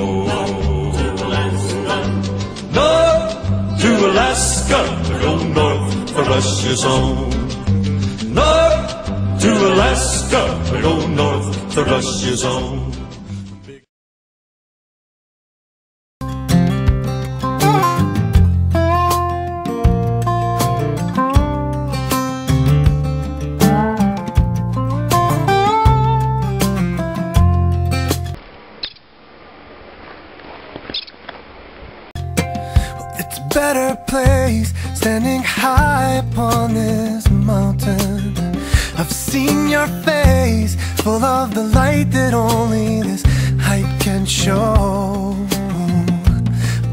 No to Alaska. North to Alaska. Go north for Russia's own. North to Alaska. To go north for Russia's own. Better place standing high upon this mountain. I've seen your face full of the light that only this height can show.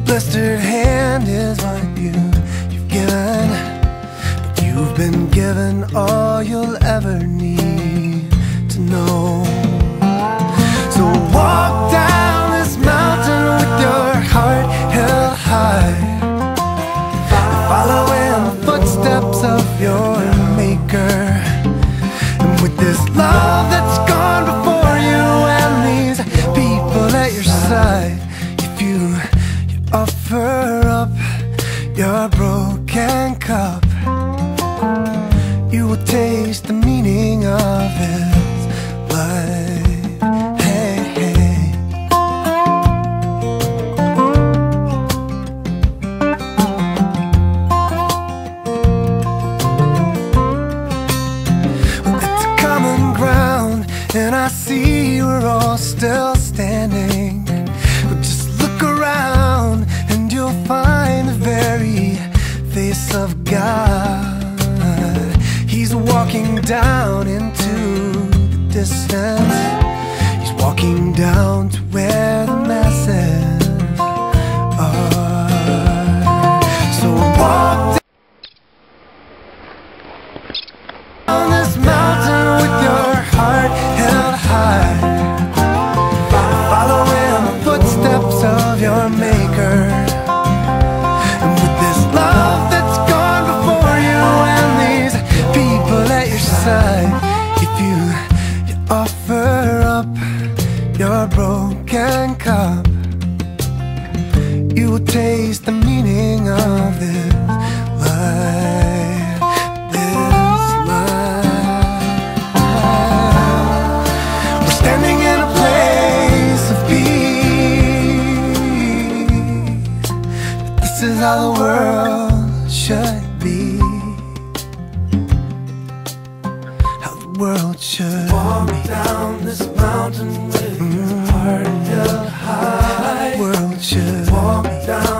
Blistered hand is what you, you've given, but you've been given all you'll ever need to know. Offer up your broken cup, you will taste the meaning of this life. Hey, hey. It's a common ground, and I see we're all still standing. Of God. He's walking down into the distance. He's walking down to where face the meaning of this life, this life. We're standing in a place of peace. This is how the world should be. How the world should. Walk down this mountain with your heart held high. How the World should. Walk down.